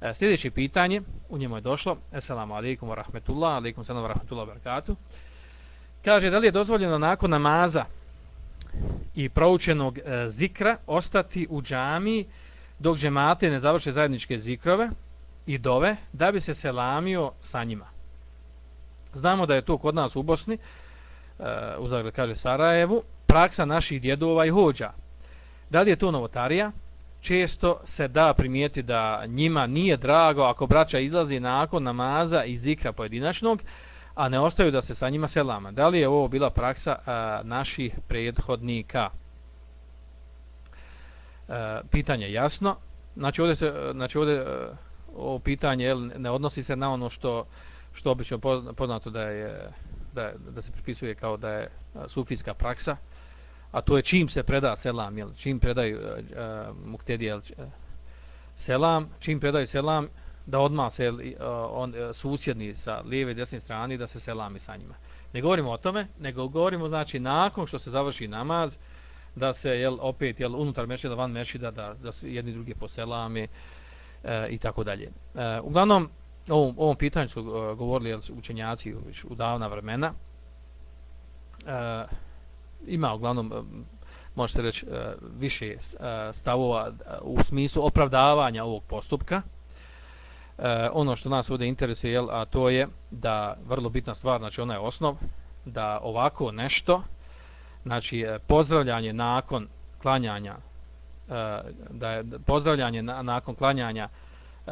E, sljedeće pitanje, u njemu je došlo, Assalamu alaikum wa rahmetullah, alaikum salam wa rahmetullah wa barakatuh. Kaže, da li je dozvoljeno nakon namaza i proučenog e, zikra ostati u džami dok džemate ne završe zajedničke zikrove i dove da bi se selamio sa njima. Znamo da je to kod nas u Bosni, e, u Zagreb kaže Sarajevu, praksa naših djedova i hođa. Da li je to novotarija? Često se da primijeti da njima nije drago ako braća izlazi nakon namaza i zikra pojedinačnog, a ne ostaju da se sa njima selama. Da li je ovo bila praksa a, naših prethodnika? E, pitanje jasno. Znači ovdje, se, znači ovdje e, ovo pitanje jel, ne odnosi se na ono što što obično poznato da je da, da se pripisuje kao da je sufijska praksa a to je čim se preda selam jel, čim predaju uh, muktedije jel, e, selam čim predaju selam da odma se uh, on uh, susjedni sa lijeve i desne strane da se selami sa njima. Ne govorimo o tome, nego govorimo znači nakon što se završi namaz da se jel opet jel unutar mešida van mešida da da se jedni drugi poselame i tako dalje. Uglavnom ovom ovom pitanju su uh, govorili jel, učenjaci u, u davna vremena. Uh, ima uglavnom možete reći eh, više eh, stavova eh, u smislu opravdavanja ovog postupka. Ono što nas ovdje interesuje, a to je da vrlo bitna stvar, znači ona je osnov, da ovako nešto, znači pozdravljanje nakon klanjanja, da je pozdravljanje nakon klanjanja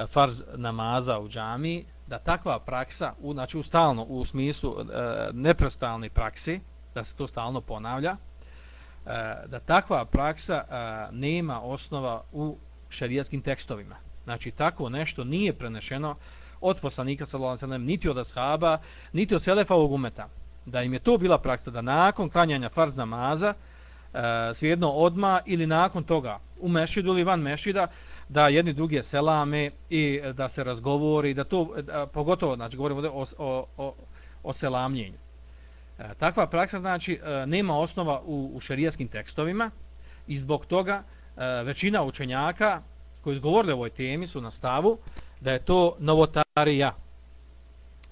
farz namaza u džamiji, da takva praksa, znači u stalno, u smislu neprostalne praksi, da se to stalno ponavlja, e, da takva praksa e, nema osnova u šarijatskim tekstovima. Znači, tako nešto nije prenešeno od poslanika sallallahu niti od ashaba, niti od selefa ovog umeta. Da im je to bila praksa da nakon klanjanja farz namaza, e, svijedno odma ili nakon toga u mešidu ili van mešida, da jedni drugi selame i da se razgovori, da to, e, pogotovo, znači, govorimo o, o, o, o selamljenju. E, takva praksa znači e, nema osnova u, u šerijskim tekstovima i zbog toga e, većina učenjaka koji govorili o ovoj temi su na stavu da je to novotarija.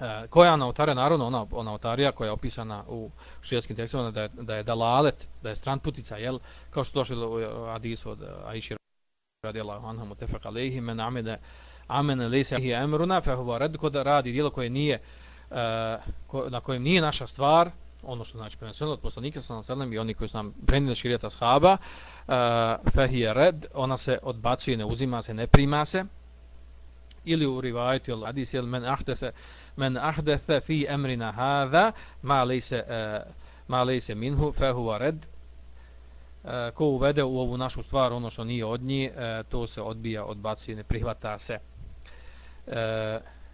E, koja novotarija? Naravno ona, ona novotarija koja je opisana u šerijskim tekstovima da je, da je dalalet, da je stranputica, jel? kao što došli u Adisu od e, Aishi radijallahu anha mutefak alejhi men amene amene lejse ahi emruna fe huva red kod radi dijelo koje nije uh, Eh, na kojem nije naša stvar, ono što znači preneseno od poslanika sa nam i oni koji su nam prenijeli širijata shaba, uh, eh, fehije red, ona se odbacuje, ne uzima se, ne prima se, ili u rivajetu ili hadis, ili men ahdethe, men ahdethe fi emrina hadha, ma lejse, uh, ma lejse minhu, fehuva red, uh, ko uvede u ovu našu stvar ono što nije od nje, uh, to se odbija, odbacuje, ne prihvata se. Uh,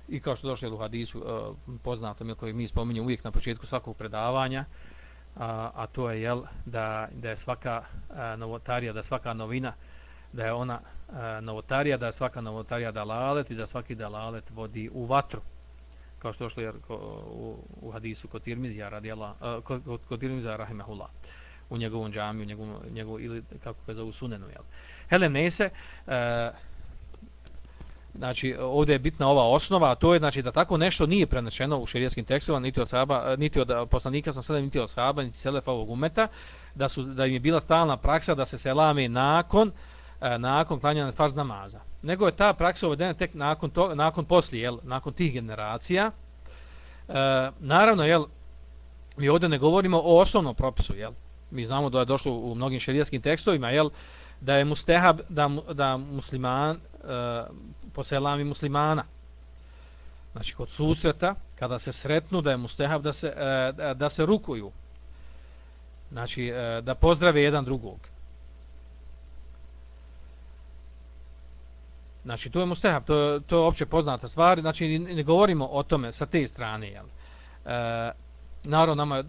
i kao što došli u hadisu e, uh, poznatom koji mi spominjemo uvijek na početku svakog predavanja a, a to je jel da, da je svaka uh, novotarija da svaka novina da je ona uh, novotarija da je svaka novotarija dalalet i da svaki dalalet vodi u vatru kao što došlo jer u, u hadisu kod Tirmizija radijala uh, kod, kod Tirmizija rahimahullah u njegovom džamiju, njegovom, njegovom, ili kako ga zovu sunenu, jel. Helem Nese, uh, znači ovdje je bitna ova osnova, a to je znači da tako nešto nije prenešeno u šerijskim tekstovima niti od sahaba, e, niti od e, poslanika sa sada niti od sahaba, niti selefa ovog umeta, da su da im je bila stalna praksa da se selame nakon e, nakon klanjanja farz namaza. Nego je ta praksa uvedena tek nakon to, nakon poslije, jel, nakon tih generacija. E, naravno, jel, mi ovdje ne govorimo o osnovnom propisu, jel. Mi znamo da je došlo u mnogim šerijskim tekstovima, jel, da je mustehab da, da musliman e, poselami muslimana. Znači, kod susreta, kada se sretnu, da je mustehab da se, e, da se rukuju. Znači, e, da pozdrave jedan drugog. Znači, to je mustehab, to, to je opće poznata stvar. Znači, ne govorimo o tome sa te strane, jel? E, Naravno, nama,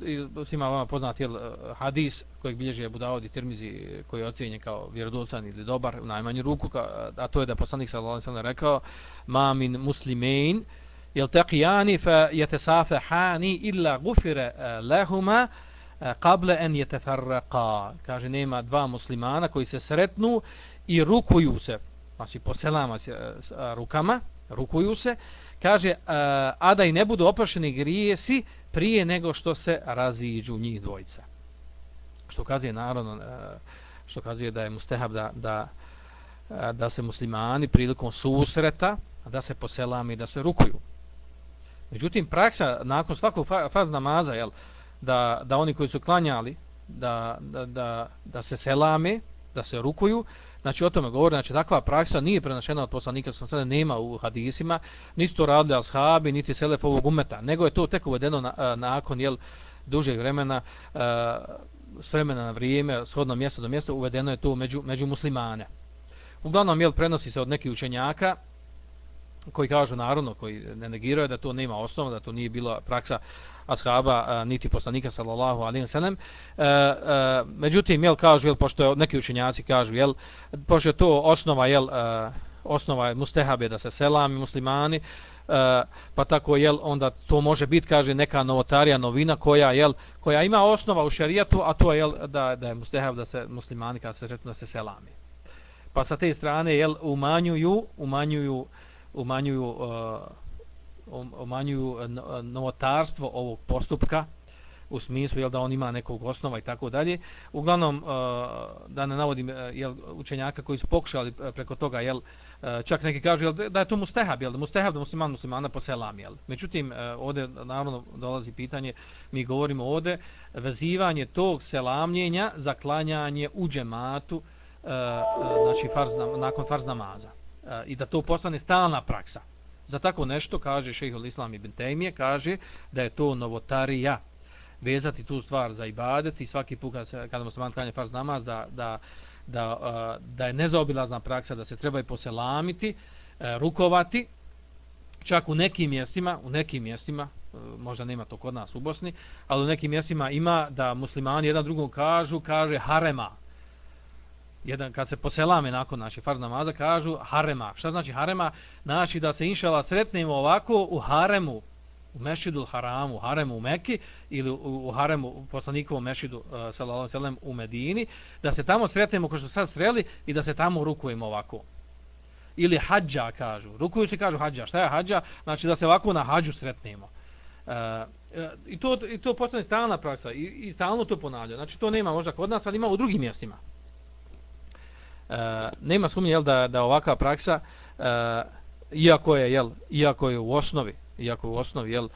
svima vama poznat je eh, hadis kojeg bilježi Abu Dawud i Tirmizi koji je ocjenjen kao vjerodostan ili dobar u najmanju ruku, a to je da poslanik sallallahu alejhi ve sellem rekao ma min muslimin yaltaqiyani fa yatasafahani illa ghufira eh, lahumā eh, qabla an yatafarraqa. Kaže nema dva muslimana koji se sretnu i rukuju se znači poselama se rukama, rukuju se, kaže, e, a da i ne budu oprašeni grijesi prije nego što se raziđu njih dvojica. Što kazuje narodno, e, što kazuje da je mustehab da, da, e, da se muslimani prilikom susreta, da se poselami, da se rukuju. Međutim, praksa nakon svakog faz namaza, jel, da, da oni koji su klanjali, da, da, da, da se selame, da se rukuju, znači o tome govori, znači takva praksa nije prenašena od poslanika, sam sada nema u hadisima, niti to radili ashabi, niti selef ovog umeta, nego je to tek uvedeno na, nakon, jel, dužeg vremena, s vremena na vrijeme, shodno mjesto do mjesta, uvedeno je to među, među muslimane. Uglavnom, jel, prenosi se od nekih učenjaka, koji kažu naravno, koji ne negiraju da to nema osnova, da to nije bila praksa ashaba niti poslanika sallallahu alejhi ve sellem. E, e, međutim jel kažu jel pošto neki učenjaci kažu jel pošto je to osnova jel e, osnova je mustehabe da se selami muslimani e, pa tako jel onda to može biti kaže neka novotarija novina koja jel koja ima osnova u šerijatu a to je jel da da je mustehab da se muslimani kad se da se selami pa sa te strane jel umanjuju umanjuju umanjuju uh, um, umanjuju uh, uh, novotarstvo ovog postupka u smislu jel da on ima nekog osnova i tako dalje. Uglavnom uh, da ne navodim jel učenjaka koji su pokušali preko toga jel čak neki kažu jel da je to mustehab jel da mustehab da musliman muslimana po selam jel. Međutim ovde naravno dolazi pitanje mi govorimo ovde vezivanje tog selamljenja za klanjanje u džematu znači farz nakon farz namaza i da to postane stalna praksa. Za tako nešto, kaže šehol Islam ibn Tejmije, kaže da je to novotarija. Vezati tu stvar za ibadet i svaki put kada, kada musliman klanja farz namaz da, da, da, da je nezaobilazna praksa da se treba i poselamiti, e, rukovati, čak u nekim mjestima, u nekim mjestima, e, možda nema to kod nas u Bosni, ali u nekim mjestima ima da muslimani jedan drugom kažu, kaže harema, jedan kad se poselame nakon naše farz namaza kažu harema. Šta znači harema? Znači da se inšala sretnemo ovako u haremu u Mešidul Haramu, u Haremu u Mekki ili u, u Haremu u poslanikovom Mešidu uh, sallallahu u Medini, da se tamo sretnemo kao što sad sreli i da se tamo rukujemo ovako. Ili hađa kažu. Rukuju se kažu hađa. Šta je hađa? Znači da se ovako na hađu sretnemo. Uh, uh i, to, I to postane stalna praksa i, i stalno to ponavlja. Znači to nema možda kod nas, ali ima u drugim mjestima. Eh, nema sumnje jel, da, da ovakva praksa, uh, iako, je, jel, iako je u osnovi, iako u osnovi, jel, uh,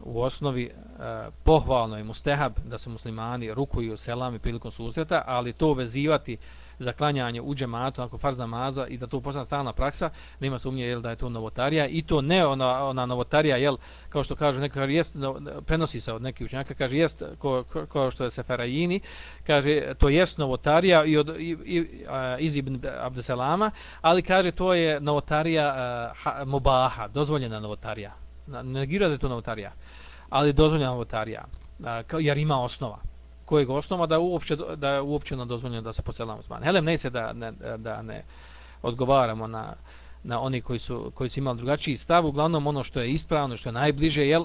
u osnovi uh, pohvalno je mustehab da se muslimani rukuju selami prilikom susreta, ali to vezivati za klanjanje u džematu ako farz namaza i da to postane stalna praksa, nema sumnje jel da je to novotarija i to ne ona ona novotarija jel kao što kaže neka jest prenosi se od nekih učenjaka kaže jest ko, ko, ko što je Seferajini kaže to jest novotarija i od i, i, iz Ibn Abdeselama, ali kaže to je novotarija uh, mubaha, dozvoljena novotarija. Negira da je to novotarija, ali dozvoljena novotarija, jer ima osnova kojeg osnova da uopće da je uopće dozvoljeno da se poselamo sman. Helem ne se da ne, da ne odgovaramo na na oni koji su koji su imali drugačiji stav, uglavnom ono što je ispravno, što je najbliže jel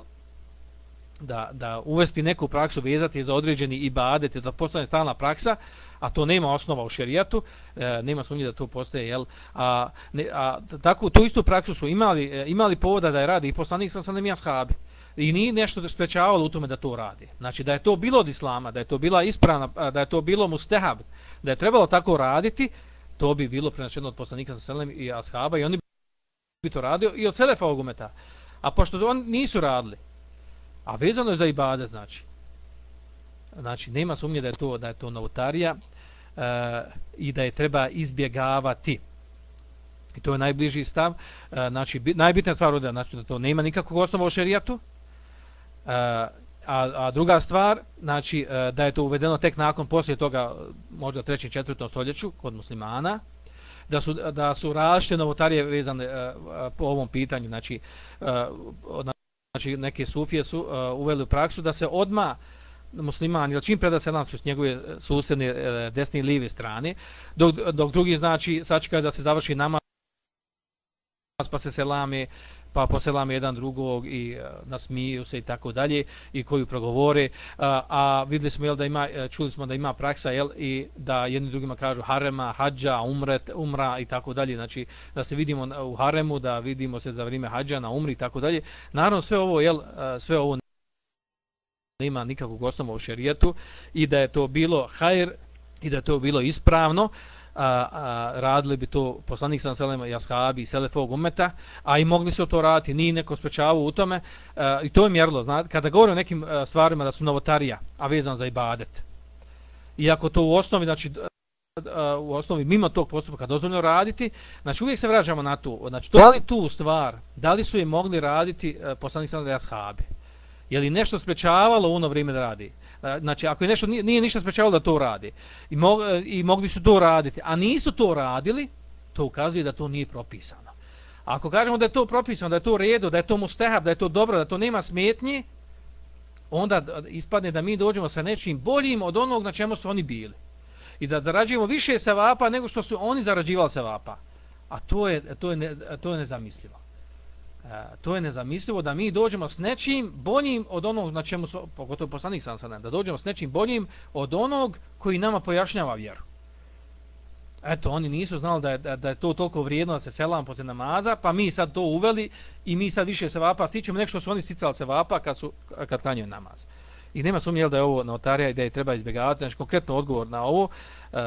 da, da uvesti neku praksu vezati za određeni ibadet da postane stalna praksa, a to nema osnova u šerijatu, e, nema sumnje da to postaje jel a, ne, a tako tu istu praksu su imali e, imali povoda da je radi i poslanik sa nemija ashabi i ni nešto da sprečavalo u tome da to radi. Znači da je to bilo od islama, da je to bila ispravna, da je to bilo mustehab, da je trebalo tako raditi, to bi bilo prenašeno od poslanika sa selem i ashaba i oni bi to radio i od selefa ovog umeta. A pošto oni nisu radili, a vezano je za ibade, znači, znači nema sumnje da je to da je to novotarija e, i da je treba izbjegavati. I to je najbliži stav. E, znači, najbitnija stvar je znači da to nema nikakvog osnova u šerijatu, e, a, a druga stvar, znači e, da je to uvedeno tek nakon poslije toga, možda trećem, četvrtom stoljeću kod muslimana, da su, da su različite novotarije vezane e, po ovom pitanju, znači, e, znači neke sufije su e, uveli u praksu da se odma muslimani, ili čim preda selam su s njegove susjedne e, desne i lijeve strane, dok, dok drugi znači sačekaju da se završi namaz pa se selame, pa poselam jedan drugog i e, nasmiju se i tako dalje i koju progovore. E, a, a videli smo jel da ima e, čuli smo da ima praksa jel i da jedni drugima kažu harema hadža umret umra i tako dalje. Znači da se vidimo u haremu da vidimo se za vrijeme hadža na umri i tako dalje. Naravno sve ovo jel sve ovo nema nikakvog osnova u šerijetu i da je to bilo hajr i da je to bilo ispravno a, a, radili bi to poslanik sa selema i ashabi i selefog umeta, a i mogli su to raditi, ni neko sprečavao u tome a, i to je mjerilo, znate, kada govore o nekim a, stvarima da su novotarija, a vezan za ibadet. Iako to u osnovi, znači, a, u osnovi mimo tog postupka dozvoljeno raditi, znači uvijek se vraćamo na to, znači, to, da li tu stvar, da li su je mogli raditi poslanik sa selema i ashabi? Je li nešto sprečavalo ono vrijeme da radi? E, znači, ako je nešto, nije, nije ništa sprečavalo da to radi. I, mo, e, I mogli su to raditi. A nisu to radili, to ukazuje da to nije propisano. Ako kažemo da je to propisano, da je to redo, da je to mustehab, da je to dobro, da to nema smetnje, onda ispadne da mi dođemo sa nečim boljim od onog na čemu su oni bili. I da zarađujemo više sevapa nego što su oni zarađivali sevapa. A to je, to je, ne, to je nezamislivo. E, to je nezamislivo da mi dođemo s nečim boljim od onog na čemu su, pogotovo poslanik sam sad, da dođemo s nečim boljim od onog koji nama pojašnjava vjeru. Eto, oni nisu znali da je, da, je to toliko vrijedno da se selam posle namaza, pa mi sad to uveli i mi sad više se vapa stićemo nek što su oni sticali se vapa kad, su, kad klanjaju namaz. I nema sumnje da je ovo notarija i da je treba izbjegavati. Znači, konkretno odgovor na ovo, e,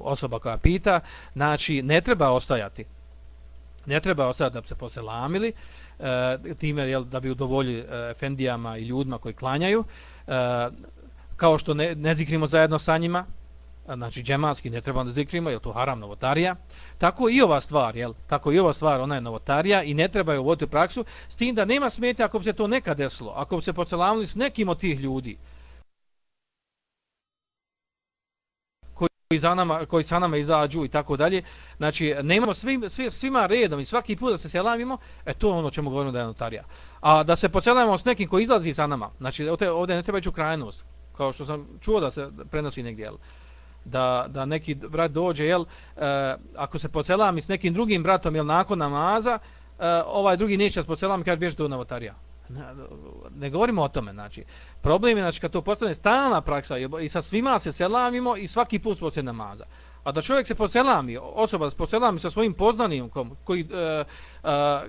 osoba koja pita, znači, ne treba ostajati ne treba sad da bi se poselamili e, time jel, da bi udovoljili e, efendijama i ljudima koji klanjaju. E, kao što ne, ne zikrimo zajedno sa njima e, znači džematski ne treba da zikrimo jer to haram novotarija. Tako i ova stvar jel tako i ova stvar ona je novotarija i ne treba je uvoditi praksu s tim da nema smeta ako bi se to nekad desilo ako bi se poselamili s nekim od tih ljudi. Koji za nama koji sa nama izađu i tako dalje. Znači nemamo svim svi, svima redom i svaki put da se selamimo e to je ono čemu govorimo da je notarija. A da se poselamimo s nekim koji izlazi sa nama znači ovdje, ovdje ne treba ići u krajnost kao što sam čuo da se prenosi negdje jel? da da neki brat dođe jel e, ako se poselami s nekim drugim bratom jel nakon namaza e, ovaj drugi neće se poselami kad bježe do notarija ne govorimo o tome, znači. Problem je, znači, kad to postane stalna praksa i sa svima se selamimo i svaki put poslije namaza. A da čovjek se poselami, osoba se poselami sa svojim poznanim, koji, e, e,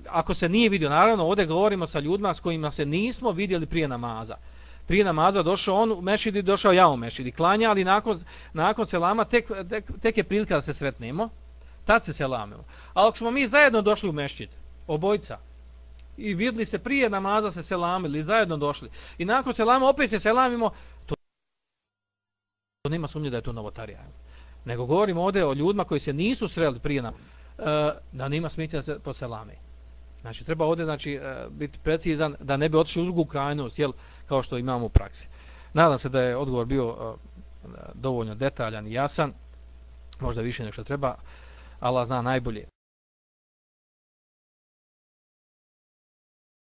ako se nije vidio, naravno, ovdje govorimo sa ljudima s kojima se nismo vidjeli prije namaza. Prije namaza došao on u mešidi, došao ja u mešidi, klanja, ali nakon, nakon selama tek, tek, tek je prilika da se sretnemo, tad se selamimo. Ali ako smo mi zajedno došli u mešćid, obojica, i vidli se prije namaza se selamili, zajedno došli. I nakon selama opet se selamimo, to, to nema sumnje da je to novotarija. Nego govorimo ovdje o ljudima koji se nisu sreli prije nam, e, da nema smetnja da se poselame. Znači, treba ovdje znači, e, biti precizan da ne bi otišli u drugu krajnost, jel, kao što imamo u praksi. Nadam se da je odgovor bio e, dovoljno detaljan i jasan, možda više nego što treba, Allah zna najbolje.